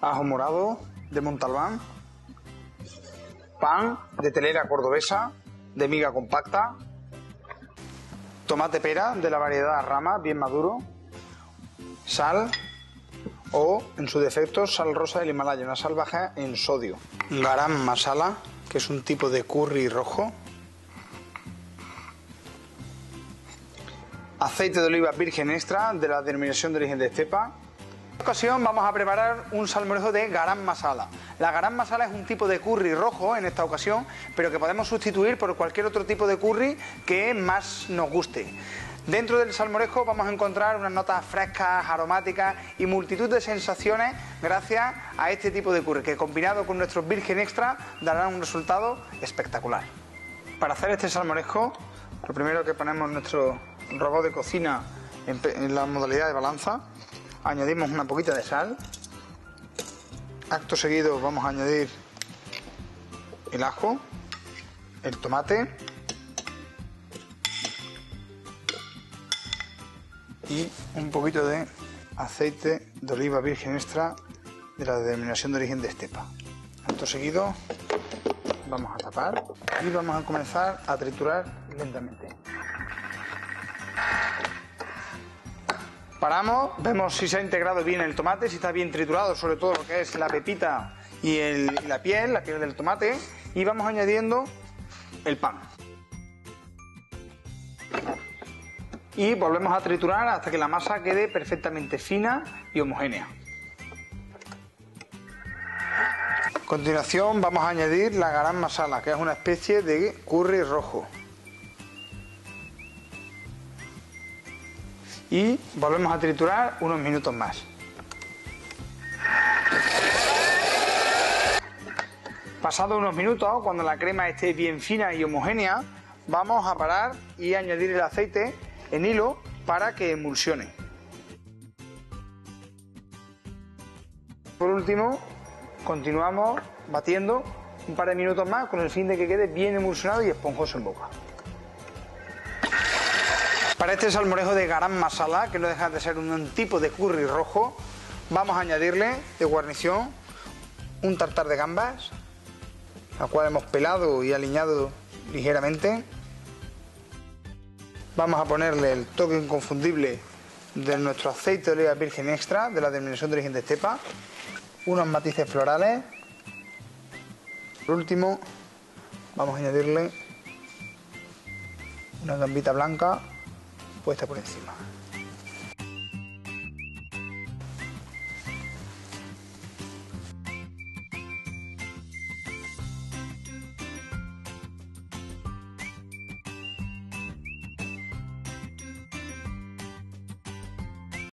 ajo morado de Montalbán, pan de telera cordobesa de miga compacta, tomate pera de la variedad rama bien maduro, sal o en su defecto sal rosa del Himalaya, una sal baja en sodio, garam masala, que es un tipo de curry rojo, aceite de oliva virgen extra de la denominación de origen de Estepa. En esta ocasión vamos a preparar un salmorejo de garam masala. La garam masala es un tipo de curry rojo en esta ocasión, pero que podemos sustituir por cualquier otro tipo de curry que más nos guste. Dentro del salmorejo vamos a encontrar unas notas frescas, aromáticas y multitud de sensaciones gracias a este tipo de curry que combinado con nuestro virgen extra darán un resultado espectacular. Para hacer este salmorejo, lo primero que ponemos nuestro robot de cocina en, la modalidad de balanza. Añadimos una poquita de sal. Acto seguido vamos a añadir el ajo, el tomate y un poquito de aceite de oliva virgen extra de la denominación de origen de estepa. Acto seguido vamos a tapar y vamos a comenzar a triturar lentamente. Paramos, vemos si se ha integrado bien el tomate, si está bien triturado, sobre todo lo que es la pepita y, la piel, la piel del tomate, y vamos añadiendo el pan. Y volvemos a triturar hasta que la masa quede perfectamente fina y homogénea. A continuación vamos a añadir la garam masala, que es una especie de curry rojo. Y volvemos a triturar unos minutos más. Pasado unos minutos, cuando la crema esté bien fina y homogénea, vamos a parar y añadir el aceite en hilo para que emulsione. Por último, continuamos batiendo un par de minutos más con el fin de que quede bien emulsionado y esponjoso en boca. Para este salmorejo de garam masala, que no deja de ser un tipo de curry rojo, vamos a añadirle de guarnición un tartar de gambas, al cual hemos pelado y aliñado ligeramente. Vamos a ponerle el toque inconfundible de nuestro aceite de oliva virgen extra de la denominación de origen de estepa, unos matices florales. Por último, vamos a añadirle una gambita blanca puesta por encima.